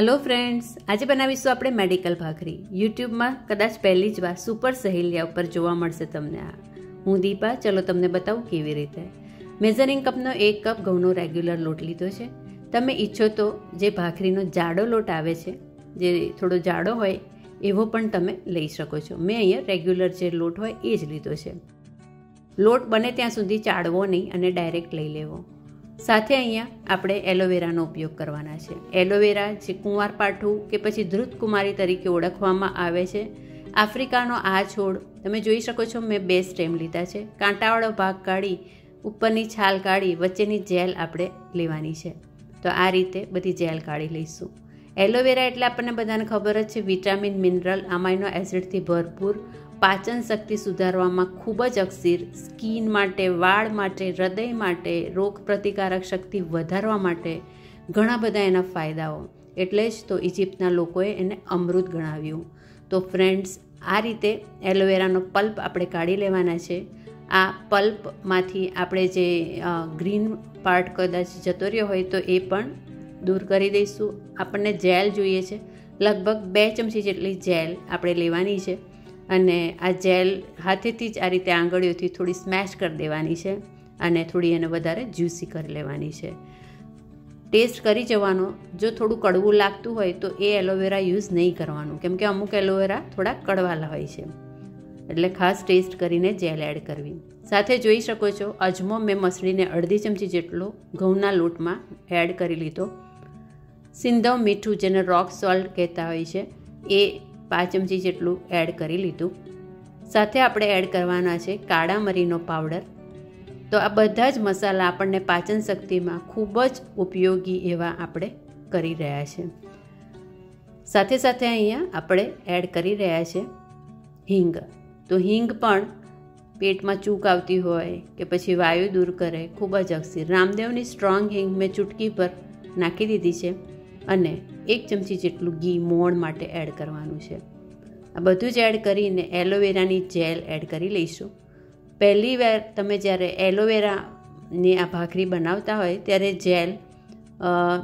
Hello friends આજે બનાવીશું આપણે મેડિકલ ભાખરી. યુટ્યુબમાં કદાચ પહેલી જ વાર સુપર સહેલિયા ઉપર જોવા મળશે તમને આ. હું દીપા, ચલો તમને બતાવું કેવી રીતે. મેઝરિંગ કપનો એક કપ ઘઉંનો રેગ્યુલર લોટ લીધો છે. તમે ઈચ્છો તો જે ભાખરીનો જાડો લોટ આવે છે, જે થોડો જાડો હોય, એવો પણ તમે લઈ શકો છો. મેં અહીંયા રેગ્યુલર જે લોટ હોય એ જ લીધો છે. લોટ બને ત્યાં સુધી ચાળવો નહીં અને ડાયરેક્ટ લઈ લેવો. સાથે અહીંયા આપણે એલોવેરાનો ઉપયોગ કરવાના છે. એલોવેરા જે કુંવાર પાઠું કે પછી ધ્રુત કુમારી તરીકે ઓળખવામાં આવે છે. આફ્રિકાનો આ છોડ તમે જોઈ શકો છો મેં બે સ્ટેમ લીધા છે. કાંટાવાળો ભાગ કાઢી, ઉપરની છાલ કાઢી, વચ્ચેની જેલ આપણે લેવાની છે. તો આ રીતે બધી જેલ કાઢી લઈશું. એલોવેરા એટલે આપણને બધાને ખબર જ છે વિટામિન, મિનરલ અમાઇનો એસિડથી ભરપૂર પાચન શક્તિ સુધારવામાં ખૂબ જ અક્ષીર. સ્કિન માટે, વાળ માટે, હૃદય માટે, રોગ પ્રતિકારક શક્તિ વધારવા માટે ઘણા બધા એના ફાયદાઓ. એટલે જ તો ઇજિપ્તના લોકોએ એને અમૃત ગણાવ્યું. તો ફ્રેન્ડ્સ, આ રીતે એલોવેરાનો પલ્પ આપણે કાઢી લેવાના છે. આ પલ્પમાંથી આપણે જે ગ્રીન પાર્ટ કદાચ જતો રહ્યો હોય તો એ પણ દૂર કરી દઈશું. આપણને જેલ જોઈએ છે. લગભગ બે ચમચી જેટલી જેલ આપણે લેવાની છે. અને આ જેલ હાથેથી જ આ રીતે આંગળીઓથી થોડી સ્મેશ કરી દેવાની છે અને થોડી એને વધારે જ્યુસી કરી લેવાની છે. ટેસ્ટ કરી જવાનો. જો થોડું કડવું લાગતું હોય તો એ એલોવેરા યુઝ નહીં કરવાનું. કેમ કે અમુક એલોવેરા થોડા કડવાલા હોય છે. એટલે ખાસ ટેસ્ટ કરીને જેલ એડ કરવી. સાથે જોઈ શકો છો, અજમો મેં મસળીને અડધી ચમચી જેટલો ઘઉંના લોટમાં એડ કરી લીધો. સિંધવ મીઠું જેને રોક સોલ્ટ કહેતા હોય છે, એ પાંચ ચમચી જેટલું એડ કરી લીધું. સાથે આપણે એડ કરવાના છે કાળા મરીનો પાવડર. તો આ બધા જ મસાલા આપણને પાચન શક્તિમાં ખૂબ જ ઉપયોગી એવા આપણે કરી રહ્યા છે. સાથે સાથે અહીંયા આપણે એડ કરી રહ્યા છે હિંગ. તો હિંગ પણ પેટમાં ચૂક આવતી હોય કે પછી વાયુ દૂર કરે, ખૂબ જ અક્ષીર રામદેવની સ્ટ્રોંગ હિંગ મેં ચૂટકી પર નાખી દીધી છે અને એક ચમચી જેટલું ઘી મોણ માટે એડ કરવાનું છે. આ બધું જ એડ કરીને એલોવેરાની જેલ એડ કરી લઈશું. પહેલી વાર તમે જ્યારે એલોવેરાની આ ભાખરી બનાવતા હોય ત્યારે જેલ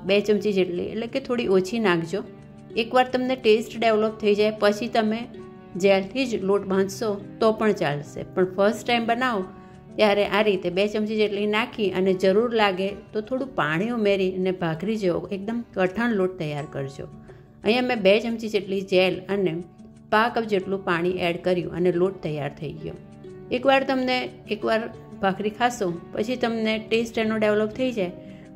બે ચમચી જેટલી, એટલે કે થોડી ઓછી નાખજો. એકવાર તમને ટેસ્ટ ડેવલપ થઈ જાય, પછી તમે જેલથી જ લોટ બાંધશો તો પણ ચાલશે. પણ ફર્સ્ટ ટાઈમ બનાવો ત્યારે આ રીતે બે ચમચી જેટલી નાખી અને જરૂર લાગે તો થોડું પાણી ઉમેરી અને ભાખરી જેવો એકદમ કઠણ લોટ તૈયાર કરજો. અહીંયા મેં બે ચમચી જેટલી જેલ અને પા કપ જેટલું પાણી એડ કર્યું અને લોટ તૈયાર થઈ ગયો. એકવાર તમને એકવાર ભાખરી ખાશો, પછી તમને ટેસ્ટ એનો ડેવલપ થઈ જાય.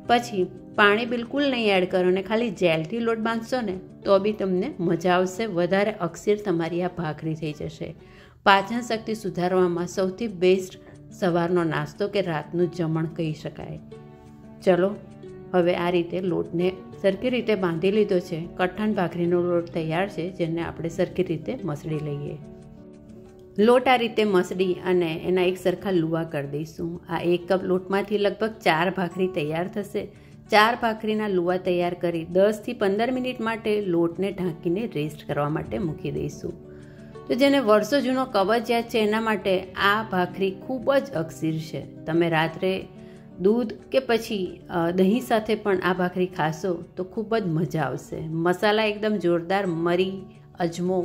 પછી પાણી બિલકુલ નહીં એડ કરો અને ખાલી જેલથી લોટ બાંધશો ને, તો બી તમને મજા આવશે, વધારે અક્ષીર તમારી આ ભાખરી થઈ જશે. પાચન શક્તિ સુધારવામાં સૌથી બેસ્ટ સવારનો નાસ્તો કે રાતનું જમણ કહી શકાય. ચલો, હવે આ રીતે લોટને સરખી રીતે બાંધી લીધો છે. કઠણ ભાખરીનો લોટ તૈયાર છે, જેને આપણે સરખી રીતે મસળી લઈએ. લોટ આ રીતે મસળી અને એના એક સરખા લુવા કરી દઈશું. આ એક કપ લોટમાંથી લગભગ ચાર ભાખરી તૈયાર થશે. ચાર ભાખરીના લુવા તૈયાર કરી દસથી પંદર મિનિટ માટે લોટને ઢાંકીને રેસ્ટ કરવા માટે મૂકી દઈશું. તો જેને વર્ષો જૂનો કબજિયાત છે એના માટે આ ભાખરી ખૂબ જ અક્ષીર છે. તમે રાત્રે દૂધ કે પછી દહીં સાથે પણ આ ભાખરી ખાશો તો ખૂબ જ મજા આવશે. મસાલા એકદમ જોરદાર, મરી, અજમો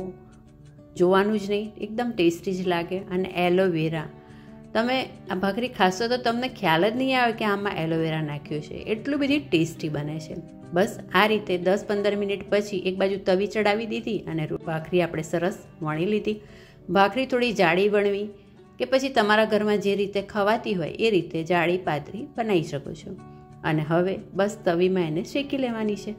જોવાનું જ નહીં, એકદમ ટેસ્ટી જ લાગે અને એલોવેરા. તમે આ ભાખરી ખાશો તો તમને ખ્યાલ જ નહીં આવે કે આમાં એલોવેરા નાખ્યું છે. એટલું બધી ટેસ્ટી બને છે. બસ આ રીતે દસ પંદર મિનિટ પછી એક બાજુ તવી ચડાવી દીધી અને ભાખરી આપણે સરસ વણી લીધી. ભાખરી થોડી જાડી વણવી કે પછી તમારા ઘરમાં જે રીતે ખવાતી હોય એ રીતે જાડી પાતળી બનાવી શકો છો. અને હવે બસ તવીમાં એને શેકી લેવાની છે.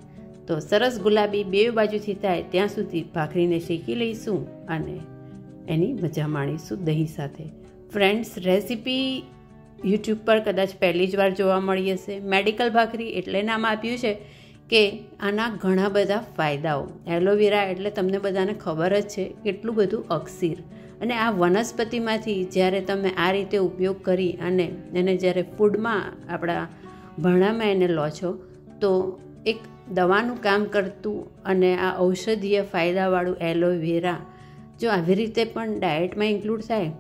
તો સરસ ગુલાબી બે બાજુથી થાય ત્યાં સુધી ભાખરીને શેકી લઈશું અને એની મજા માણીશું દહીં સાથે. ફ્રેન્ડ્સ રેસીપી યુટ્યુબ પર કદાચ પહેલી જ વાર જોવા મળી હશે. મેડિકલ ભાખરી એટલે નામ આપ્યું છે. કે આના ઘણા બધા ફાયદાઓ. એલોવેરા એટલે તમને બધાને ખબર જ છે કેટલું બધું અક્ષીર અને આ વનસ્પતિમાંથી જ્યારે તમે આ રીતે ઉપયોગ કરી અને એને જ્યારે ફૂડમાં આપણા ભાણામાં એને લો છો, તો એક દવાનું કામ કરતું અને આ ઔષધીય ફાયદાવાળું એલોવેરા જો આવી રીતે પણ ડાયટમાં ઇન્ક્લુડ થાય,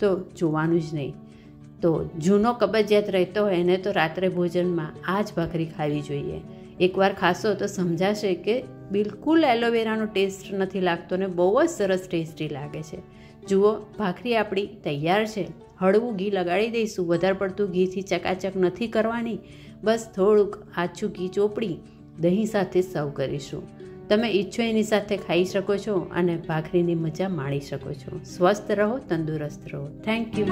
તો જોવાનું જ નહીં. તો જૂનો કબજિયાત રહેતો હોય એને તો રાત્રે ભોજનમાં આ જ ભાખરી ખાવી જોઈએ. એકવાર ખાશો તો સમજાશે કે બિલકુલ એલોવેરાનો ટેસ્ટ નથી લાગતો ને બહુ જ સરસ ટેસ્ટી લાગે છે. જુઓ, ભાખરી આપણી તૈયાર છે. હળવું ઘી લગાડી દઈશું. વધારે પડતું ઘીથી ચકાચક નથી કરવાની. બસ થોડુંક આછું ઘી ચોપડી, દહીં સાથે સર્વ કરીશું. તમે ઈચ્છો એની સાથે ખાઈ શકો છો અને ભાખરીની મજા માણી શકો છો. સ્વસ્થ રહો, તંદુરસ્ત રહો. Thank you